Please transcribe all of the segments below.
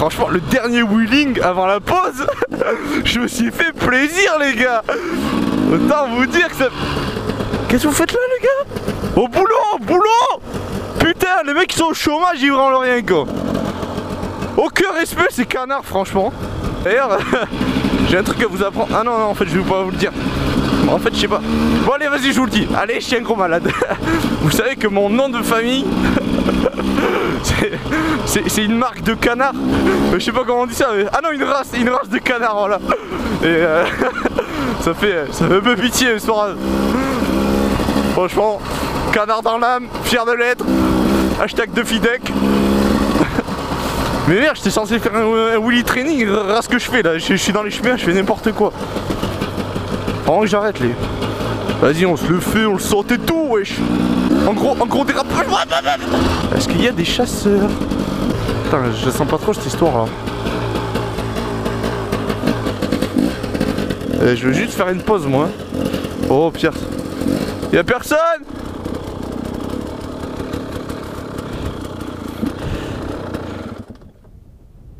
Franchement, le dernier wheeling avant la pause, je me suis fait plaisir, les gars. Autant vous dire que ça. Qu'est-ce que vous faites là, les gars? Au boulot, au boulot Putain, les mecs qui sont au chômage, ils branlent rien, quoi. Aucun respect, ces canards, franchement. D'ailleurs, j'ai un truc à vous apprendre. Ah non, non, en fait, je vais pas vous le dire. En fait, je sais pas. Bon, allez, vas-y, je vous le dis. Allez, un gros malade. Vous savez que mon nom de famille, c'est une marque de canard. Je sais pas comment on dit ça. Mais... Ah non, une race, une race de canard, voilà. Et euh... ça fait, ça fait un peu pitié, soir. Franchement, canard dans l'âme, fier de l'être. Hashtag de Fidec. Mais merde, j'étais censé faire un, un training, regarde ce que je fais là, je, suis dans les chemins, je fais n'importe quoi. Vraiment que j'arrête les. Vas-y, on se le fait, on le et tout, wesh. En gros, en gros dérapage. Est-ce qu'il y a des chasseurs Putain, je sens pas trop cette histoire là. Eh, je veux juste faire une pause moi. Oh Pierre. Y'a personne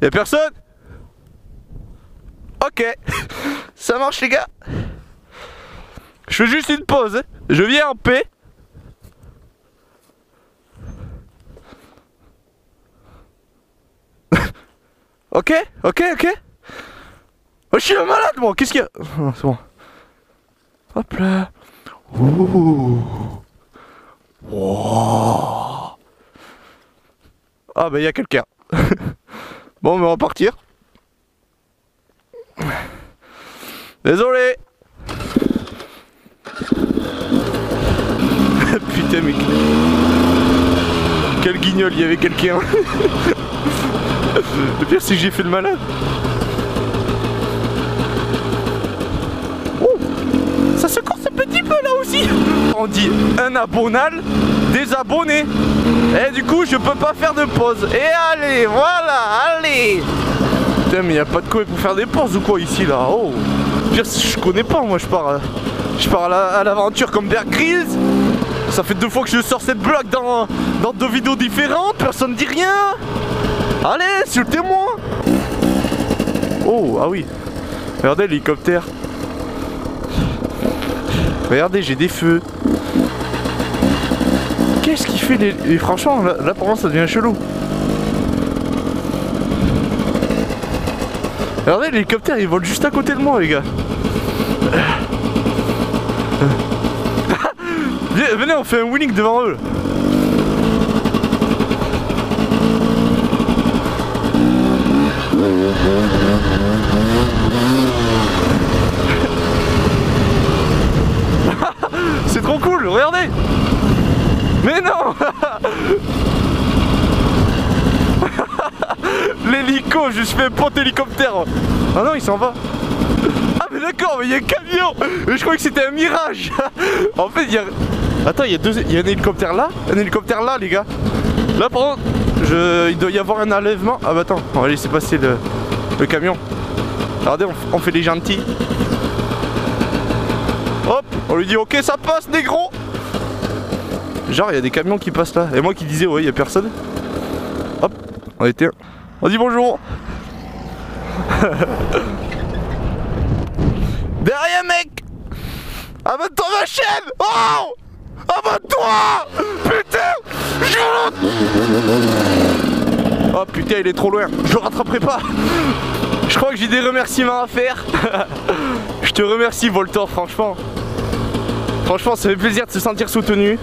Y'a personne Ok. Ça marche les gars. Je fais juste une pause. Hein. Je viens en paix. ok, ok, ok. Oh, je suis un malade moi. Qu'est-ce qu'il y a? Oh, C'est bon. Hop là. Ouh. Ah bah il y a quelqu'un. bon, on va partir. Désolé. Putain mec. Quel guignol, il y avait quelqu'un. le pire c'est que j'ai fait le malade. Oh Ça se corse un petit peu là aussi On dit un abonnal, des abonnés. Et du coup je peux pas faire de pause. Et allez, voilà, allez Putain mais y a pas de quoi pour faire des pauses ou quoi ici là? Oh Pire je connais pas moi je pars Je pars à l'aventure comme Bear Grylls ça fait deux fois que je sors cette blague dans, dans deux vidéos différentes, personne dit rien. Allez, insultez-moi Oh, ah oui. Regardez l'hélicoptère. Regardez, j'ai des feux. Qu'est-ce qu'il fait les... franchement, là, là pour moi ça devient chelou Regardez l'hélicoptère il vole juste à côté de moi les gars. Venez, on fait un winning devant eux. C'est trop cool, regardez. Mais non L'hélico, je fais pote hélicoptère Ah non, il s'en va mais d'accord, mais il y a un camion Mais je croyais que c'était un mirage En fait, il y a... Attends, il y a deux... Y a un hélicoptère là, un hélicoptère là, les gars. Là, par contre, je... il doit y avoir un enlèvement. Ah bah attends, on va laisser passer le, le camion. Regardez, on... fait les gentils. Hop, on lui dit ok, ça passe, négro Genre, il y a des camions qui passent là. Et moi qui disais, ouais, il y a personne. Hop, on était... On dit bonjour. Derrière mec. Abonne-toi ma chaîne. Oh Abonne-toi Putain. Oh putain il est trop loin. Je le rattraperai pas. Je crois que j'ai des remerciements à faire. Je te remercie Voltor franchement. Franchement ça fait plaisir de se sentir soutenu.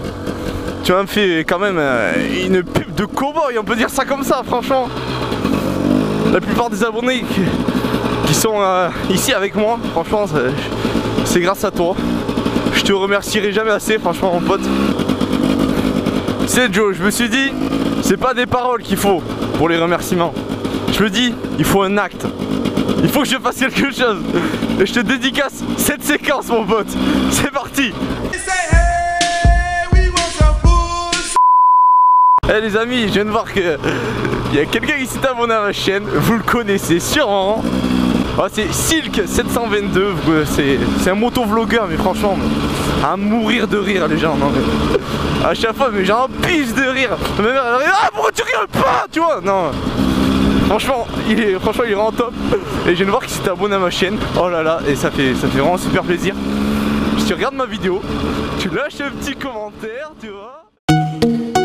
Tu m'as fait quand même euh, une pub de cowboy. On peut dire ça comme ça franchement La plupart des abonnés qui sont euh, ici avec moi. Franchement, c'est grâce à toi. Je te remercierai jamais assez, franchement, mon pote. C'est Joe, je me suis dit, c'est pas des paroles qu'il faut pour les remerciements. Je me dis, il faut un acte. Il faut que je fasse quelque chose. Et je te dédicace cette séquence, mon pote. C'est parti. Eh les amis, je viens de voir que il y a quelqu'un qui s'est abonné à ma chaîne, vous le connaissez sûrement. Oh, c'est Silk722, c'est un motovlogueur, mais franchement, à mourir de rire les gens. Non, mais, à chaque fois, mais j'en pisse de rire. Ma mère elle ah pourquoi tu rigoles pas, tu vois? Non. Franchement, il est, franchement, il est vraiment top. Et je viens de voir qu'il s'est abonné à ma chaîne. Oh là là, et ça fait, ça fait vraiment super plaisir. Si tu regardes ma vidéo, tu lâches un petit commentaire, tu vois.